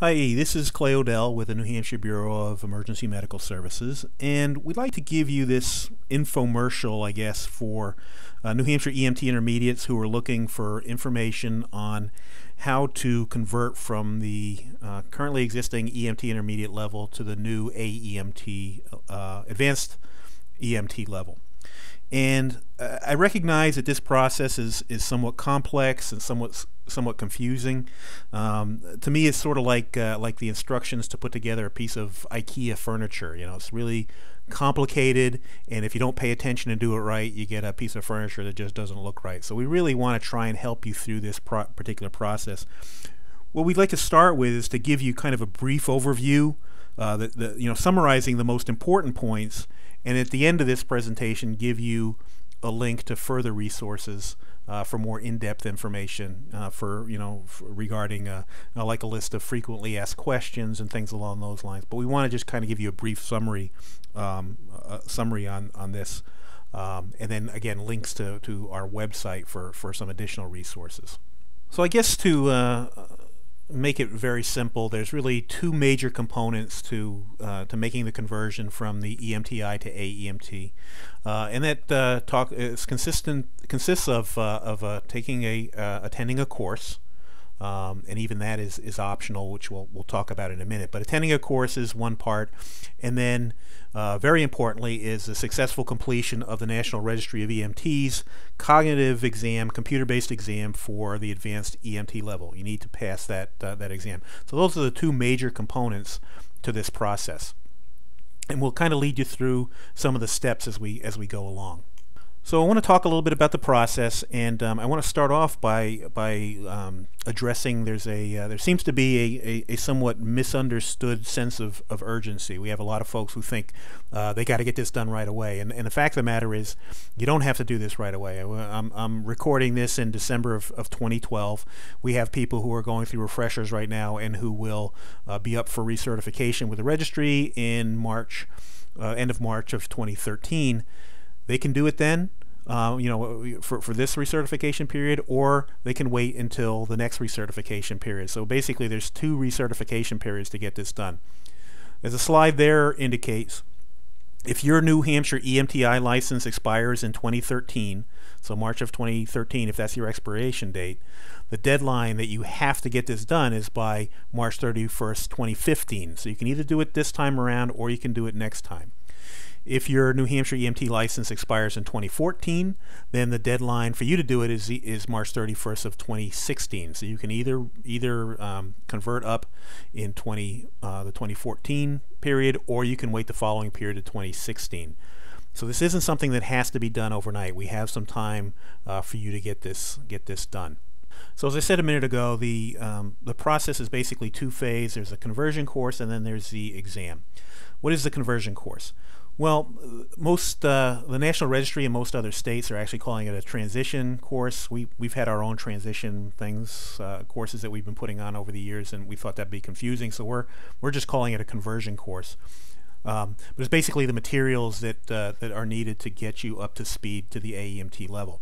Hi, this is Clay Odell with the New Hampshire Bureau of Emergency Medical Services, and we'd like to give you this infomercial, I guess, for uh, New Hampshire EMT intermediates who are looking for information on how to convert from the uh, currently existing EMT intermediate level to the new AEMT, uh, advanced EMT level. And uh, I recognize that this process is, is somewhat complex and somewhat somewhat confusing. Um, to me, it's sort of like uh, like the instructions to put together a piece of IKEA furniture. You know, it's really complicated, and if you don't pay attention and do it right, you get a piece of furniture that just doesn't look right. So we really want to try and help you through this pro particular process. What we'd like to start with is to give you kind of a brief overview, uh, you know, summarizing the most important points and at the end of this presentation give you a link to further resources uh, for more in-depth information uh, for you know for regarding uh, like a list of frequently asked questions and things along those lines. But we want to just kind of give you a brief summary um, summary on on this um, and then again links to, to our website for for some additional resources. So I guess to uh, make it very simple, there's really two major components to uh, to making the conversion from the EMTI to AEMT, uh, and that uh, talk is consistent consists of uh, of uh, taking a uh, attending a course. Um, and even that is, is optional, which we'll, we'll talk about in a minute. But attending a course is one part, and then uh, very importantly is the successful completion of the National Registry of EMTs cognitive exam, computer-based exam for the advanced EMT level. You need to pass that, uh, that exam. So those are the two major components to this process. And we'll kind of lead you through some of the steps as we, as we go along. So I want to talk a little bit about the process, and um, I want to start off by by um, addressing there's a uh, there seems to be a, a, a, somewhat misunderstood sense of, of urgency. We have a lot of folks who think uh, they got to get this done right away, and, and the fact of the matter is you don't have to do this right away. I'm, I'm recording this in December of, of 2012. We have people who are going through refreshers right now and who will uh, be up for recertification with the registry in March, uh, end of March of 2013. They can do it then uh, you know, for, for this recertification period, or they can wait until the next recertification period. So basically there's two recertification periods to get this done. As the slide there indicates, if your New Hampshire EMTI license expires in 2013, so March of 2013, if that's your expiration date, the deadline that you have to get this done is by March 31st, 2015. So you can either do it this time around or you can do it next time. If your New Hampshire EMT license expires in 2014, then the deadline for you to do it is is March 31st of 2016. So you can either either um, convert up in 20 uh, the 2014 period, or you can wait the following period of 2016. So this isn't something that has to be done overnight. We have some time uh, for you to get this get this done. So as I said a minute ago, the um, the process is basically two phase. There's a conversion course, and then there's the exam. What is the conversion course? Well, most uh, the National Registry and most other states are actually calling it a transition course. We we've had our own transition things uh, courses that we've been putting on over the years, and we thought that'd be confusing, so we're we're just calling it a conversion course. Um, but it's basically the materials that uh, that are needed to get you up to speed to the AEMT level.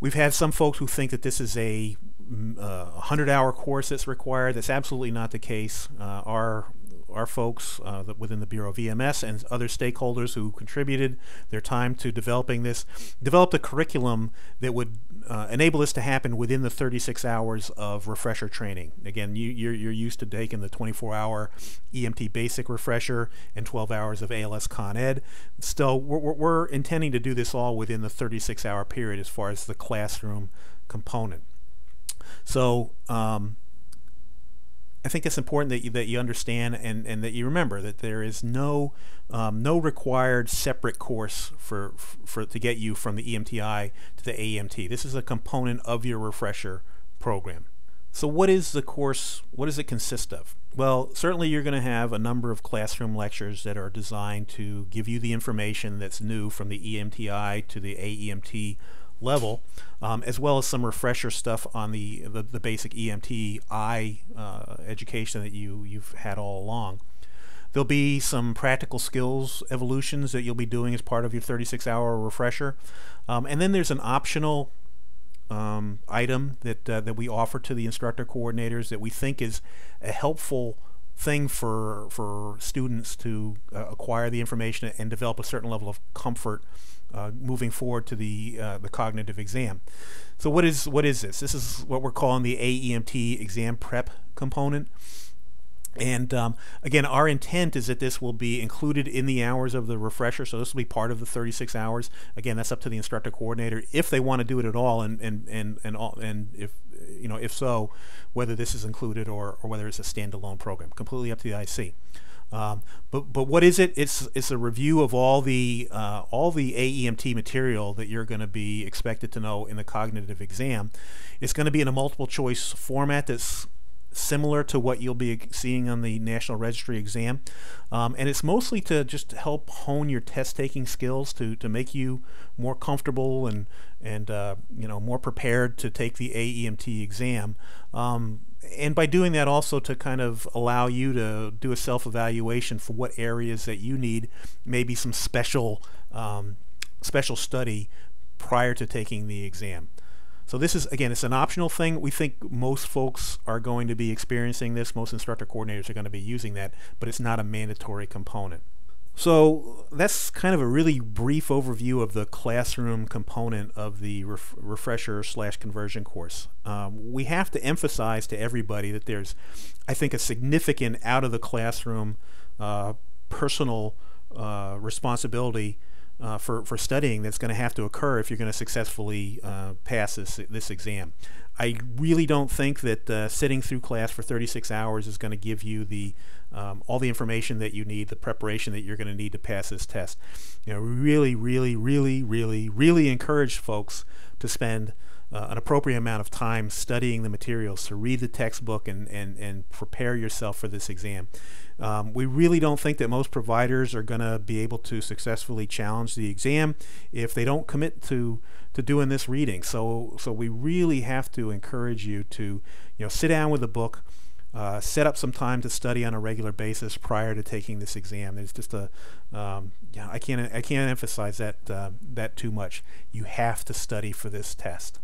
We've had some folks who think that this is a 100-hour mm, uh, course that's required. That's absolutely not the case. Uh, our our folks uh, within the Bureau of EMS and other stakeholders who contributed their time to developing this, developed a curriculum that would uh, enable this to happen within the 36 hours of refresher training. Again, you, you're, you're used to taking the 24-hour EMT basic refresher and 12 hours of ALS Con Ed. Still, we're, we're intending to do this all within the 36-hour period as far as the classroom component. So um, I think it's important that you, that you understand and, and that you remember that there is no um, no required separate course for, for to get you from the EMTI to the AEMT. This is a component of your refresher program. So what is the course? What does it consist of? Well, certainly you're going to have a number of classroom lectures that are designed to give you the information that's new from the EMTI to the AEMT level, um, as well as some refresher stuff on the, the, the basic EMT I uh, education that you, you've had all along. There'll be some practical skills evolutions that you'll be doing as part of your 36-hour refresher. Um, and then there's an optional um, item that uh, that we offer to the instructor coordinators that we think is a helpful thing for for students to uh, acquire the information and develop a certain level of comfort uh, moving forward to the uh, the cognitive exam. So what is what is this? This is what we're calling the AEMT exam prep component. And um, again, our intent is that this will be included in the hours of the refresher. So this will be part of the 36 hours. Again, that's up to the instructor coordinator if they want to do it at all, and and and and, all, and if you know if so, whether this is included or or whether it's a standalone program. Completely up to the IC. Um, but but what is it? It's it's a review of all the uh, all the AEMT material that you're going to be expected to know in the cognitive exam. It's going to be in a multiple choice format that's similar to what you'll be seeing on the National Registry exam. Um, and it's mostly to just help hone your test taking skills to, to make you more comfortable and, and uh, you know, more prepared to take the AEMT exam. Um, and by doing that also to kind of allow you to do a self-evaluation for what areas that you need maybe some special um, special study prior to taking the exam. So this is, again, it's an optional thing. We think most folks are going to be experiencing this. Most instructor coordinators are going to be using that, but it's not a mandatory component. So that's kind of a really brief overview of the classroom component of the ref refresher slash conversion course. Um, we have to emphasize to everybody that there's, I think, a significant out of the classroom uh, personal uh, responsibility uh, for, for studying that's going to have to occur if you're going to successfully uh, pass this, this exam. I really don't think that uh, sitting through class for 36 hours is going to give you the um, all the information that you need, the preparation that you're going to need to pass this test. You know, really, really, really, really, really encourage folks to spend uh, an appropriate amount of time studying the materials to read the textbook and, and, and prepare yourself for this exam. Um, we really don't think that most providers are going to be able to successfully challenge the exam if they don't commit to to doing this reading. So so we really have to encourage you to you know sit down with a book. Uh, set up some time to study on a regular basis prior to taking this exam. There's just a, um, yeah, I can't I can't emphasize that uh, that too much. You have to study for this test.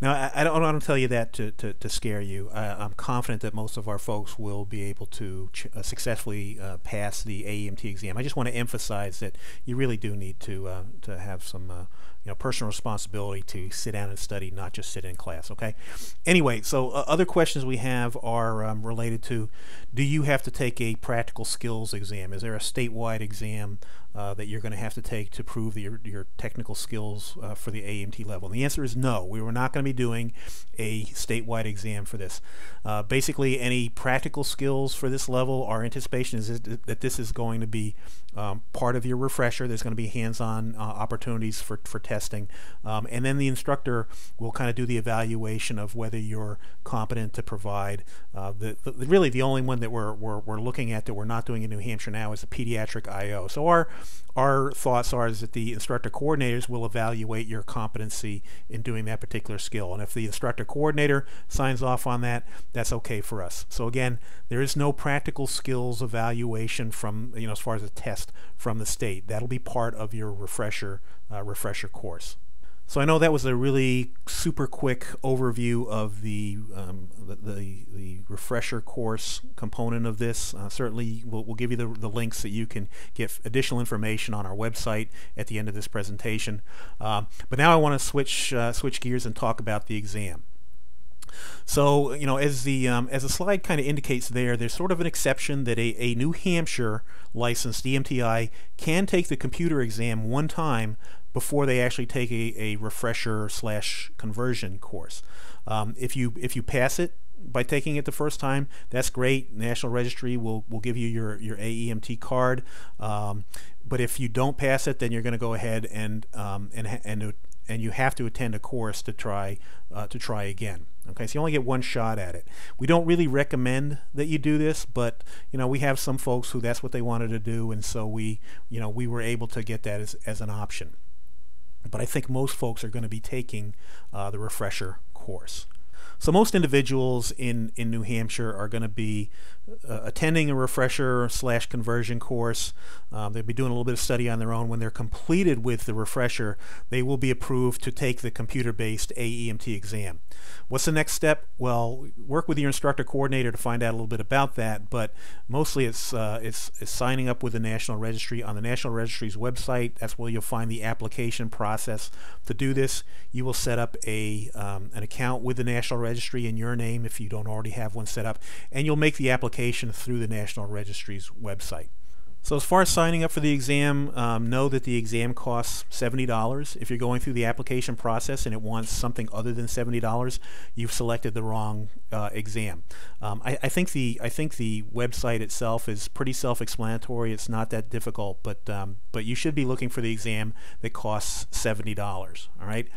Now, I, I don't want to tell you that to, to, to scare you. I'm confident that most of our folks will be able to uh, successfully uh, pass the AEMT exam. I just want to emphasize that you really do need to uh, to have some uh, you know personal responsibility to sit down and study, not just sit in class. Okay. Anyway, so uh, other questions we have are um, related to: Do you have to take a practical skills exam? Is there a statewide exam uh, that you're going to have to take to prove that your, your technical skills uh, for the AMT level? And the answer is no. We were not going to be doing a statewide exam for this. Uh, basically, any practical skills for this level, our anticipation is that this is going to be um, part of your refresher. There's going to be hands-on uh, opportunities for, for testing. Um, and then the instructor will kind of do the evaluation of whether you're competent to provide. Uh, the, the, really, the only one that we're, we're, we're looking at that we're not doing in New Hampshire now is the pediatric IO. So our, our thoughts are is that the instructor coordinators will evaluate your competency in doing that particular skill. And if the instructor coordinator signs off on that, that's okay for us. So again, there is no practical skills evaluation from, you know, as far as a test from the state. That'll be part of your refresher, uh, refresher course. So I know that was a really super quick overview of the um, the, the, the, refresher course component of this. Uh, certainly, we'll, we'll, give you the, the links that you can get additional information on our website at the end of this presentation. Um, but now I want to switch uh, switch gears and talk about the exam. So, you know, as the um, as the slide kind of indicates there, there's sort of an exception that a, a New Hampshire licensed EMTI can take the computer exam one time before they actually take a, a refresher slash conversion course. Um, if you if you pass it by taking it the first time, that's great. National Registry will, will give you your, your AEMT card. Um, but if you don't pass it, then you're going to go ahead and um, and and and you have to attend a course to try uh, to try again. Okay, so you only get one shot at it. We don't really recommend that you do this, but you know we have some folks who that's what they wanted to do, and so we you know we were able to get that as, as an option. But I think most folks are going to be taking uh, the refresher course. So most individuals in, in New Hampshire are going to be uh, attending a refresher slash conversion course. Um, they'll be doing a little bit of study on their own. When they're completed with the refresher, they will be approved to take the computer-based AEMT exam. What's the next step? Well, work with your instructor coordinator to find out a little bit about that, but mostly it's, uh, it's, it's signing up with the National Registry. On the National Registry's website, that's where you'll find the application process. To do this, you will set up a, um, an account with the National Registry in your name if you don't already have one set up, and you'll make the application application through the National Registry's website. So as far as signing up for the exam, um, know that the exam costs $70. If you're going through the application process and it wants something other than $70, you've selected the wrong uh, exam. Um, I, I, think the I think the website itself is pretty self-explanatory. It's not that difficult, but um, but you should be looking for the exam that costs $70. All right.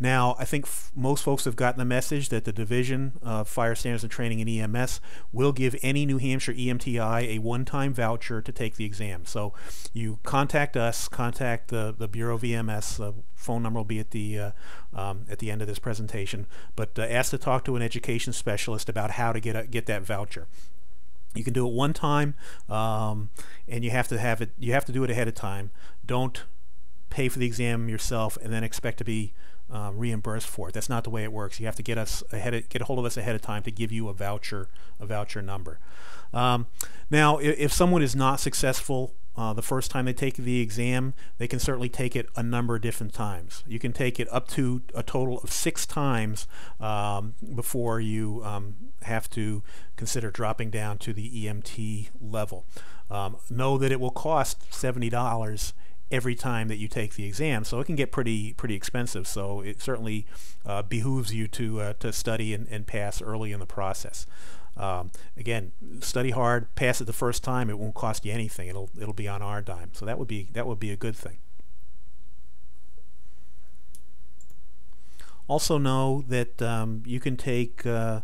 Now, I think most folks have gotten the message that the Division of Fire Standards and Training in EMS will give any New Hampshire EMTI a one-time voucher to take the exam. So you contact us, contact the, the Bureau of EMS. The phone number will be at the uh, um, at the end of this presentation. But uh, ask to talk to an education specialist about how to get a, get that voucher. You can do it one time, um, and you have to have it. You have to do it ahead of time. Don't pay for the exam yourself and then expect to be uh, reimbursed for it. That's not the way it works. You have to get us ahead, of, get a hold of us ahead of time to give you a voucher, a voucher number. Um, now, if, if, someone is not successful uh, the first time they take the exam, they can certainly take it a number of different times. You can take it up to a total of six times um, before you um, have to consider dropping down to the EMT level. Um, know that it will cost seventy dollars every time that you take the exam. So it can get pretty pretty expensive. So it certainly uh, behooves you to uh, to study and, and, pass early in the process. Um, again, study hard, pass it the first time. It won't cost you anything. It'll it'll be on our dime. So that would be that would be a good thing. Also know that um, you can take uh,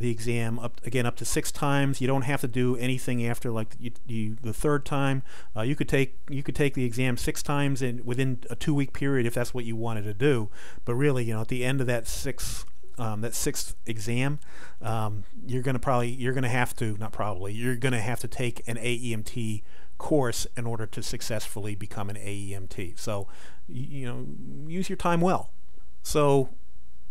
the exam up again up to six times. You don't have to do anything after like you, you, the third time. Uh, you could take you could take the exam six times in within a two week period if that's what you wanted to do. But really, you know, at the end of that six um, that sixth exam, um, you're going to probably you're going to have to not probably you're going to have to take an AEMT course in order to successfully become an AEMT. So you know use your time well. So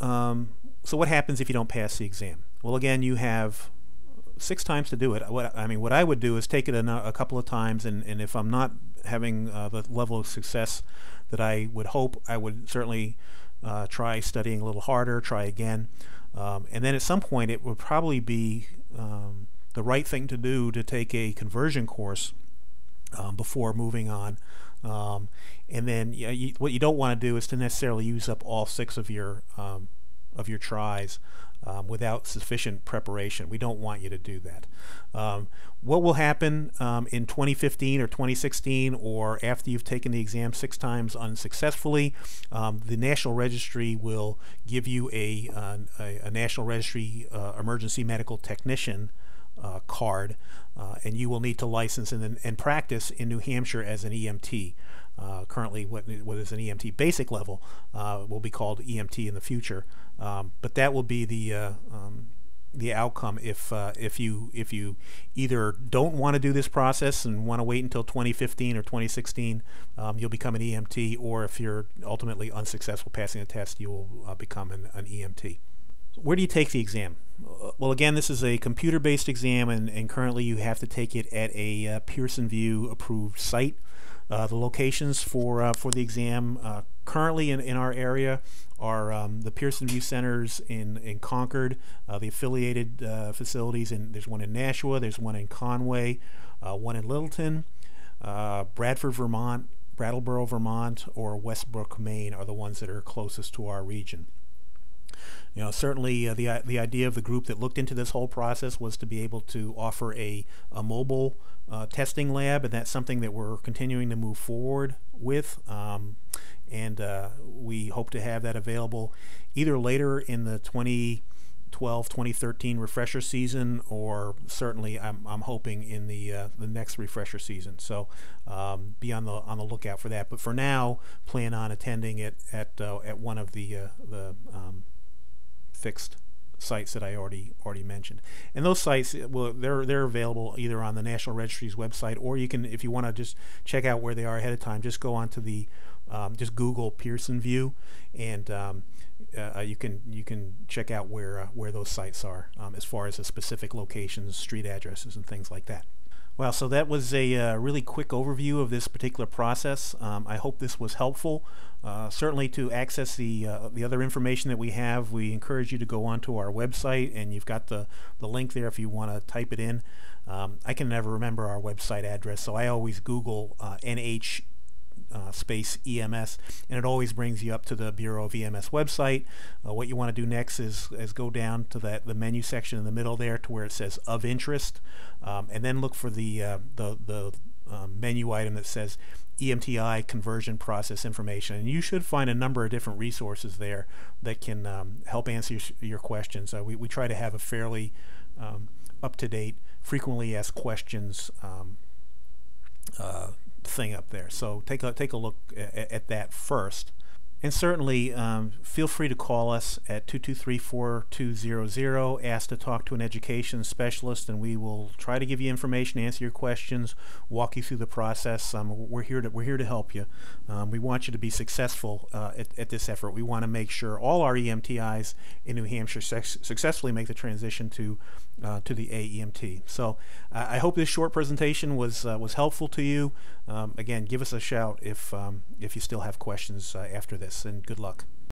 um, so what happens if you don't pass the exam? Well, again, you have six times to do it. What I mean, what I would do is take it a, a couple of times, and, and if I'm not having uh, the level of success that I would hope, I would certainly uh, try studying a little harder, try again, um, and then at some point it would probably be um, the right thing to do to take a conversion course um, before moving on. Um, and then you know, you, what you don't want to do is to necessarily use up all six of your um, of your tries um, without sufficient preparation. We don't want you to do that. Um, what will happen um, in 2015 or 2016 or after you've taken the exam six times unsuccessfully, um, the National Registry will give you a, a, a, National Registry uh, Emergency Medical Technician uh, card, uh, and you will need to license and, and practice in New Hampshire as an EMT. Uh, currently, what, what is an EMT basic level uh, will be called EMT in the future. Um, but that will be the uh, um, the outcome if uh, if you if you either don't want to do this process and want to wait until 2015 or 2016, um, you'll become an EMT, or if you're ultimately unsuccessful passing the test, you will uh, become an, an EMT. Where do you take the exam? Uh, well, again, this is a computer-based exam, and, and currently you have to take it at a uh, Pearson VUE approved site. Uh, the locations for uh, for the exam uh, currently in, in our area are um, the Pearson VUE Centers in, in Concord, uh, the affiliated uh, facilities, and there's one in Nashua, there's one in Conway, one in Littleton, Bradford, Vermont, Brattleboro, Vermont, or Westbrook, Maine are the ones that are closest to our region. You know, certainly uh, the the idea of the group that looked into this whole process was to be able to offer a a mobile uh, testing lab, and that's something that we're continuing to move forward with. Um, and uh, we hope to have that available either later in the 2012 2013 refresher season or certainly I'm, I'm hoping in the uh, the next refresher season so um, be on the on the lookout for that but for now plan on attending it at uh, at one of the uh, the um, fixed sites that I already already mentioned. And those sites, well, they're they're available either on the National Registry's website, or you can, if you want to just check out where they are ahead of time, just go onto the um, just Google Pearson VUE, and um, uh, you can you can check out where uh, where those sites are um, as far as the specific locations, street addresses, and things like that. Well, so that was a uh, really quick overview of this particular process. Um, I hope this was helpful. Uh, certainly to access the uh, the other information that we have, we encourage you to go onto our website and you've got the, the link there if you want to type it in. Um, I can never remember our website address, so I always Google NH uh, space EMS, and it always brings you up to the Bureau of EMS website. Uh, what you want to do next is, is go down to that the menu section in the middle there to where it says of interest, um, and then look for the uh, the the um, menu item that says EMTI conversion process information. And you should find a number of different resources there that can um, help answer your, questions. Uh, we, we try to have a fairly um, up to date, frequently asked questions um, uh, thing up there. So take a take a look at, at that first. And certainly, um, feel free to call us at 223-4200. Ask to talk to an education specialist, and we will try to give you information, answer your questions, walk you through the process. Um, we're here to we're here to help you. Um, we want you to be successful uh, at, at, this effort. We want to make sure all our EMTIs in New Hampshire successfully make the transition to uh, to the AEMT. So uh, I hope this short presentation was uh, was helpful to you. Um, again, give us a shout if um, if you still have questions uh, after and good luck.